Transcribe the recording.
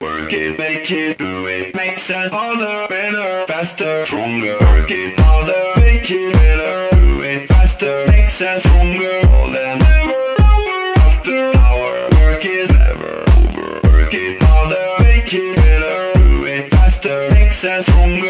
Work it, make it, do it, makes us harder, better, faster, stronger. Work it harder, make it better, do it faster, makes us stronger. More than ever, after. Work is never over. Work it harder, make it better, do it faster, makes us stronger.